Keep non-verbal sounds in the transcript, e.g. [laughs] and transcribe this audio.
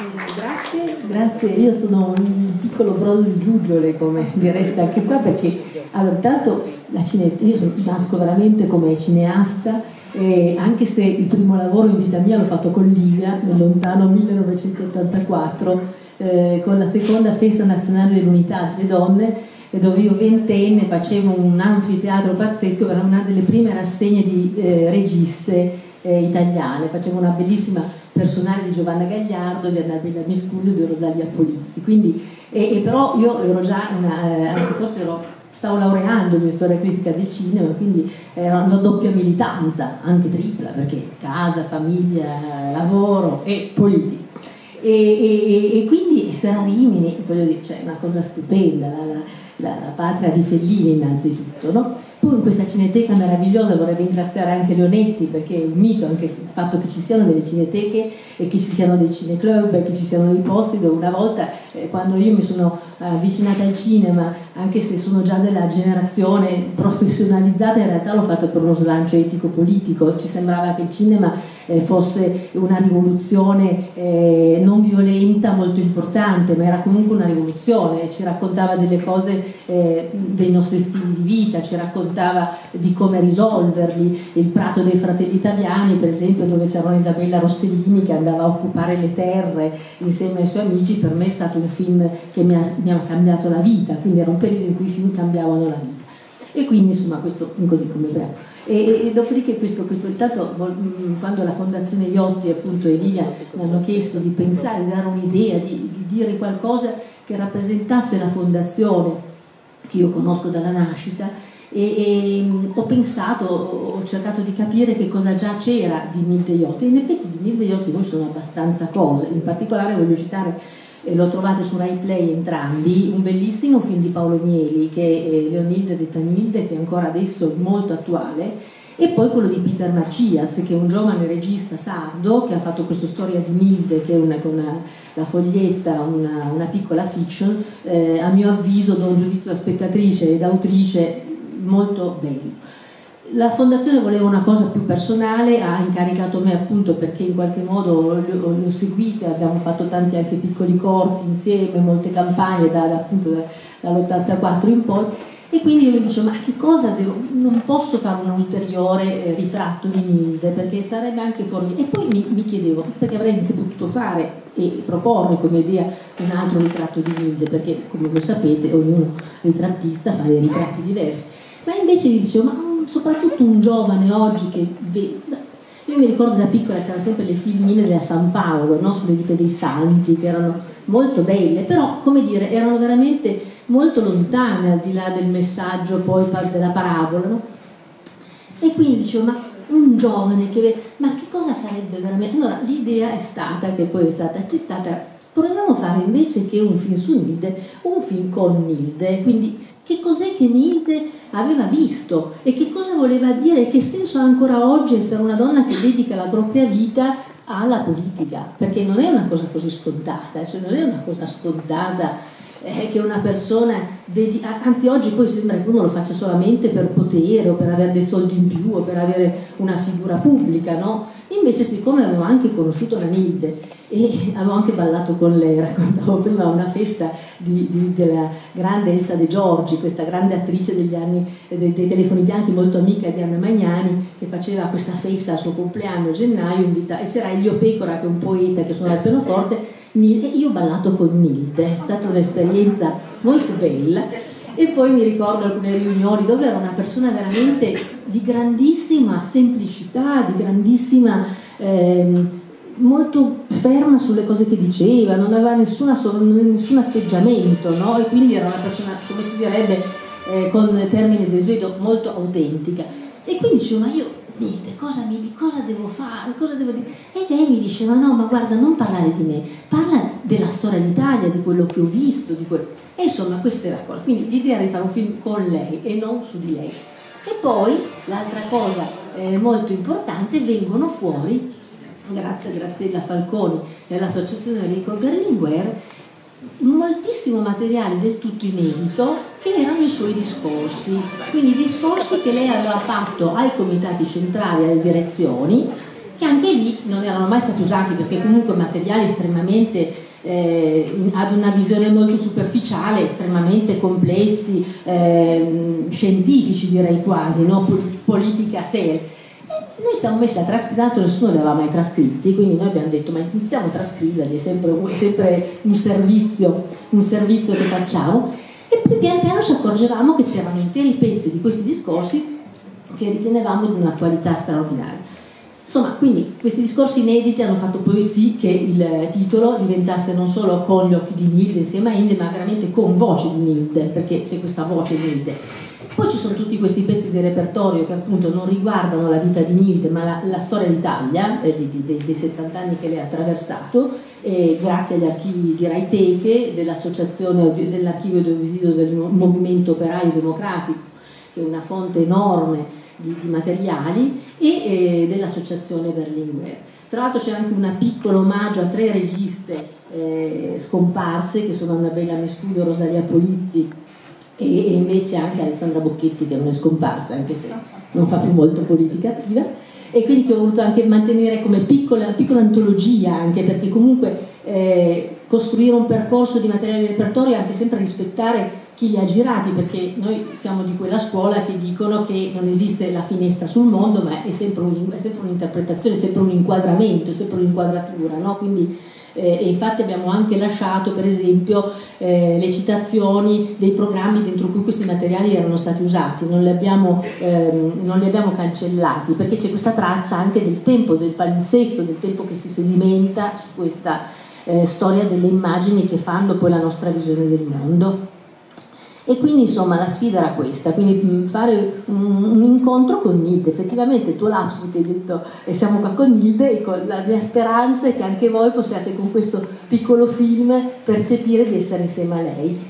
Grazie, grazie. Io sono un piccolo brodo di giuggiole, come direste anche qua, perché allora, la cine... io sono, nasco veramente come cineasta, e anche se il primo lavoro in vita mia l'ho fatto con Livia nel lontano 1984, eh, con la seconda festa nazionale dell'unità delle donne, dove io ventenne facevo un anfiteatro pazzesco, era una delle prime rassegne di eh, registe eh, italiane, facevo una bellissima personale di Giovanna Gagliardo, di Annabella Miscuglio e di Rosalia Polizzi. Quindi, e, e, però io ero già, una, eh, anzi forse ero, stavo laureando in storia critica del cinema, quindi era una doppia militanza, anche tripla, perché casa, famiglia, lavoro e politica. E, e, e quindi a Rimini, voglio dire, cioè, una cosa stupenda, la, la, la patria di Fellini innanzitutto, no? Poi in questa cineteca meravigliosa vorrei ringraziare anche Leonetti perché è un mito anche il fatto che ci siano delle cineteche e che ci siano dei cineclub e che ci siano dei posti dove una volta eh, quando io mi sono avvicinata al cinema, anche se sono già della generazione professionalizzata, in realtà l'ho fatto per uno slancio etico-politico, ci sembrava che il cinema eh, fosse una rivoluzione eh, non violenta molto importante, ma era comunque una rivoluzione, ci raccontava delle cose eh, dei nostri stili di vita, ci raccontava di come risolverli, il Prato dei Fratelli Italiani per esempio dove c'era Isabella Rossellini che andava a occupare le terre insieme ai suoi amici, per me è stato un film che mi ha, mi ha cambiato la vita, quindi era un periodo in cui i film cambiavano la vita. E quindi insomma questo così come bravo. E, e, dopodiché questo, questo intanto mm, quando la Fondazione Iotti appunto e Lilia mi hanno chiesto di pensare, di dare un'idea, di, di dire qualcosa che rappresentasse la fondazione che io conosco dalla nascita e, e, mm, ho pensato, ho cercato di capire che cosa già c'era di Nilde Iotti. In effetti di Nilde Iotti non sono abbastanza cose, in particolare voglio citare e lo trovate su Rai Play entrambi, un bellissimo film di Paolo Mieli che è Leonilde de Tanilde che è ancora adesso molto attuale e poi quello di Peter Marcias che è un giovane regista sardo che ha fatto questa storia di Nilde che è una, una, la foglietta, una, una piccola fiction eh, a mio avviso da un giudizio da spettatrice ed autrice molto bello la fondazione voleva una cosa più personale, ha incaricato me appunto perché in qualche modo le ho seguite, abbiamo fatto tanti anche piccoli corti insieme, molte campagne da, appunto da, dall'84 in poi. E quindi io mi dicevo ma che cosa devo, non posso fare un ulteriore eh, ritratto di Nilde perché sarebbe anche fuori e poi mi, mi, chiedevo perché avrei anche potuto fare e proporre come idea un altro ritratto di Nilde perché come voi sapete ognuno ritrattista fa dei ritratti diversi. Ma invece mi dicevo ma soprattutto un giovane oggi che vede. Io mi ricordo da piccola c'erano sempre le filmine della San Paolo, no? sulle vite dei santi, che erano molto belle, però come dire, erano veramente molto lontane al di là del messaggio poi della parabola. No? E quindi dicevo, ma un giovane che ma che cosa sarebbe veramente? Allora l'idea è stata, che poi è stata accettata, proviamo a fare invece che un film su Nilde, un film con Nilde, quindi che cos'è che Nilde aveva visto? E che cosa voleva dire? E che senso ha ancora oggi essere una donna che dedica la propria vita alla politica, perché non è una cosa così scontata, cioè non è una cosa scontata eh, che una persona, dedi- anzi oggi poi sembra che uno lo faccia solamente per potere o per avere dei soldi in più o per avere una figura pubblica, no? Invece siccome avevo anche conosciuto la Nilde e avevo anche ballato con lei, [laughs] raccontavo prima una festa di, di, della grande Elsa De Giorgi, questa grande attrice degli anni dei, dei, telefoni bianchi, molto amica di Anna Magnani, che faceva questa festa al suo compleanno a gennaio, invita, e c'era Elio Pecora che è un poeta che suona il pianoforte, e io ho ballato con Nilde, è stata un'esperienza molto bella e poi mi ricordo alcune riunioni dove era una persona veramente di grandissima semplicità, di grandissima... Eh, molto ferma sulle cose che diceva, non aveva nessuna, nessun atteggiamento, no? e quindi era una persona, come si direbbe eh, con termine desueto, molto autentica. E quindi dicevo, ma io, niente, cosa, mi, cosa devo fare? Cosa devo dire? E lei mi diceva, no, ma guarda, non parlare di me, parla della storia d'Italia, di quello che ho visto, di quello... E insomma, questa era la cosa. Quindi l'idea era di fare un film con lei e non su di lei. E poi, l'altra cosa eh, molto importante, vengono fuori, grazie a Graziella Falconi e all'associazione Enrico Berlinguer, moltissimo materiale del tutto inedito che erano i suoi discorsi, quindi discorsi che lei aveva fatto ai comitati centrali, alle direzioni, che anche lì non erano mai stati usati perché comunque materiali estremamente eh, ad una visione molto superficiale, estremamente complessi, eh, scientifici direi quasi, no? politica seria. Noi siamo messi a trascrivere, tanto nessuno li aveva mai trascritti, quindi noi abbiamo detto ma iniziamo a trascriverli, è sempre, sempre un, servizio, un servizio che facciamo. E poi pian piano ci accorgevamo che c'erano interi pezzi di questi discorsi che ritenevamo di un'attualità straordinaria. Insomma, quindi questi discorsi inediti hanno fatto poi sì che il titolo diventasse non solo con gli occhi di Nilde insieme a Inde, ma veramente con voce di Nilde, perché c'è questa voce di Nilde. Poi ci sono tutti questi pezzi di repertorio che appunto non riguardano la vita di Nilde, ma la, la storia d'Italia, eh, di, di, dei 70 anni che lei ha attraversato, e grazie agli archivi di Raiteche, dell'associazione dell'archivio audiovisivo del Movimento Operaio Democratico, che è una fonte enorme di, di materiali e eh, dell'associazione Berlinguer. Tra l'altro c'è anche un piccolo omaggio a tre registe eh, scomparse che sono Annabella Mescudo, Rosalia Polizzi e, invece anche Alessandra Bocchetti che non è scomparsa anche se non fa più molto politica attiva e quindi che ho voluto anche mantenere come piccola, piccola antologia anche perché comunque eh, costruire un percorso di materiale di repertorio è anche sempre rispettare chi li ha girati, perché noi siamo di quella scuola che dicono che non esiste la finestra sul mondo, ma è sempre, un, è sempre un'interpretazione, è sempre un inquadramento, è sempre un'inquadratura, no? Quindi, eh, e infatti abbiamo anche lasciato per esempio eh, le citazioni dei programmi dentro cui questi materiali erano stati usati, non li abbiamo, ehm, non li abbiamo cancellati perché c'è questa traccia anche del tempo, del palinsesto, del tempo che si sedimenta su questa eh, storia delle immagini che fanno poi la nostra visione del mondo. E quindi insomma la sfida era questa, quindi mm, fare un, un incontro con Nilde, effettivamente il tuo lapsus che hai detto e siamo qua con Nilde e con la mia speranza è che anche voi possiate con questo piccolo film percepire di essere insieme a lei